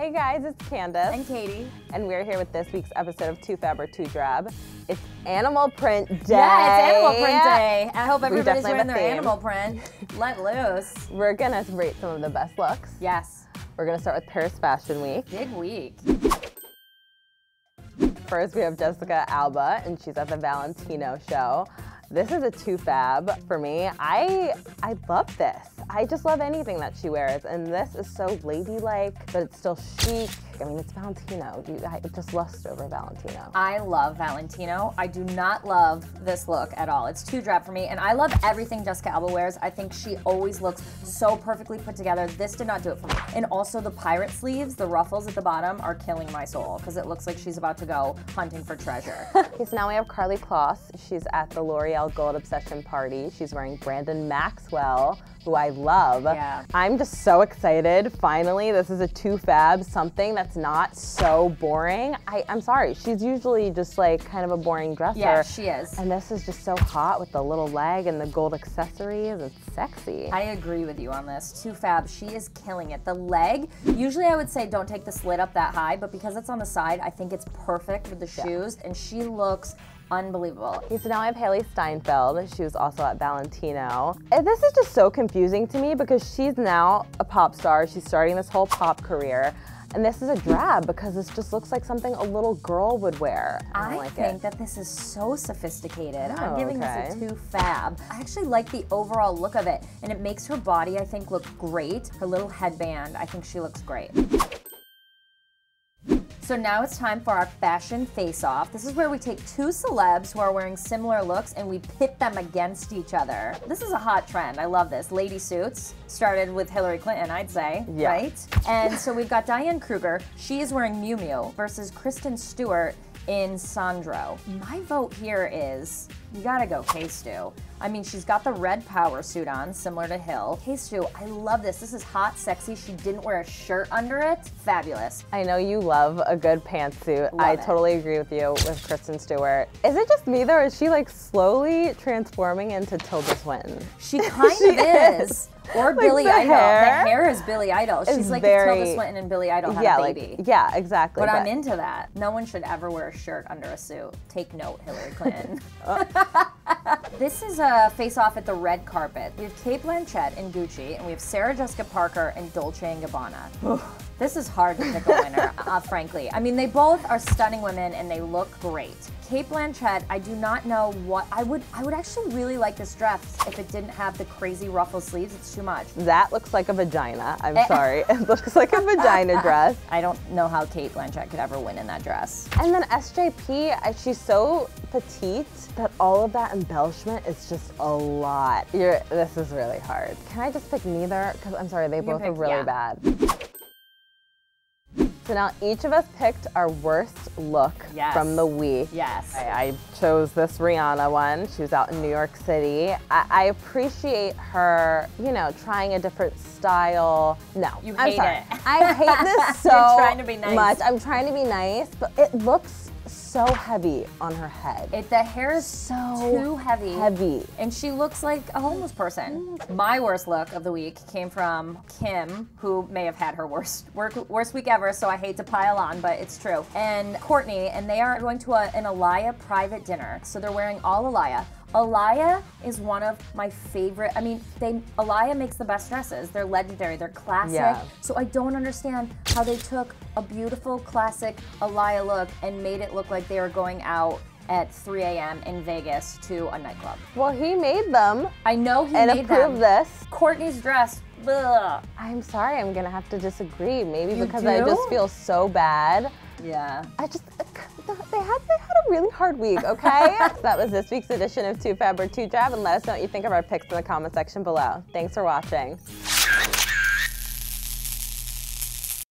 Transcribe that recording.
Hey guys, it's Candice. And Katie. And we're here with this week's episode of Too Fab or Too Drab. It's Animal Print Day. Yeah, it's Animal Print Day. I hope everybody's wearing their theme. animal print. Let loose. We're gonna rate some of the best looks. Yes. We're gonna start with Paris Fashion Week. Big week. First, we have Jessica Alba, and she's at the Valentino show. This is a two fab for me. I I love this. I just love anything that she wears, and this is so ladylike, but it's still chic. I mean, it's Valentino. You, I just lust over Valentino. I love Valentino. I do not love this look at all. It's too drab for me, and I love everything Jessica Alba wears. I think she always looks so perfectly put together. This did not do it for me. And also the pirate sleeves, the ruffles at the bottom are killing my soul because it looks like she's about to go hunting for treasure. Okay, so now we have Karlie Kloss. She's at the L'Oreal Gold Obsession Party. She's wearing Brandon Maxwell, who I love. Yeah. I'm just so excited. Finally, this is a two fab, something that's not so boring. I, I'm sorry, she's usually just like kind of a boring dresser. Yeah, she is. And this is just so hot with the little leg and the gold accessories. It's sexy. I agree with you on this. Too fab. She is killing it. The leg, usually I would say don't take the slit up that high, but because it's on the side, I think it's perfect with the shoes, and she looks unbelievable. Okay, so now I have Hailee Steinfeld. She was also at Valentino. And this is just so confusing to me because she's now a pop star. She's starting this whole pop career. And this is a drab because this just looks like something a little girl would wear. I, I like think it. that this is so sophisticated. I'm Oh, giving okay. this a two fab. I actually like the overall look of it, and it makes her body, I think, look great. Her little headband, I think she looks great. So now it's time for our fashion face-off. This is where we take two celebs who are wearing similar looks and we pit them against each other. This is a hot trend. I love this. Lady suits started with Hillary Clinton, I'd say, Yeah. right? And so we've got Diane Kruger. She is wearing Miu Miu versus Kristen Stewart in Sandro. My vote here is you gotta go K-Stu. I mean, she's got the red power suit on, similar to Hill. K-Stu, I love this. This is hot, sexy. She didn't wear a shirt under it. Fabulous. I know you love a good pantsuit. I it. totally agree with you with Kristen Stewart. Is it just me though, or is she like slowly transforming into Tilda Swinton? She kind She of is. is. Or Like Billy the Idol. hair The hair is Billy Idol. She's like very- Tilda Swinton and Billy Idol had yeah, a baby. like yeah, exactly. but I'm into that. No one should ever wear a shirt under a suit. Take note, Hillary Clinton. Uh. this is a face off at the red carpet. We have Cate Blanchett in Gucci, and we have Sarah Jessica Parker in Dolce & Gabbana. this is hard to pick a winner, uh, frankly. I mean, they both are stunning women, and they look great. Cate Blanchett, I do not know what I would. I would actually really like this dress if it didn't have the crazy ruffle sleeves. It's too much. That looks like a vagina. I'm Eh. sorry. It looks like a vagina dress. I don't know how Cate Blanchett could ever win in that dress. And then SJP, I- she's so petite that all of that embellishment is just a lot. You're, this is really hard. Can I just pick neither? Because I'm sorry, they both are really yeah. bad. So now each of us picked our worst look Yes. from the week. Yes. I, I chose this Rihanna one. She was out in New York City. I, I appreciate her, you know, trying a different style. No, You I'm hate sorry. it. I hate this so You're trying to be nice. much. I'm trying to be nice, but it looks so heavy on her head. It, the hair is so too heavy. heavy. And she looks like a homeless person. Mm. My worst look of the week came from Kim, who may have had her worst work, worst week ever, so I hate to pile on, but it's true. And Kourtney, and they are going to a, an Alaïa private dinner. So they're wearing all Alaïa. Alaïa is one of my favorite. I mean, they Alaïa makes the best dresses. They're legendary. They're classic. Yeah. So I don't understand how they took a beautiful classic Alaïa look and made it look like they were going out at 3 a.m. in Vegas to a nightclub. Well, he made them I know he and made approved them. this. Kourtney's dress. Ugh. I'm sorry, I'm gonna have to disagree. Maybe You because I just feel so bad. Yeah. I just uh, they had they had a really hard week, okay? so that was this week's edition of Too Fab or Too Drab, and let us know what you think of our picks in the comment section below. Thanks for watching.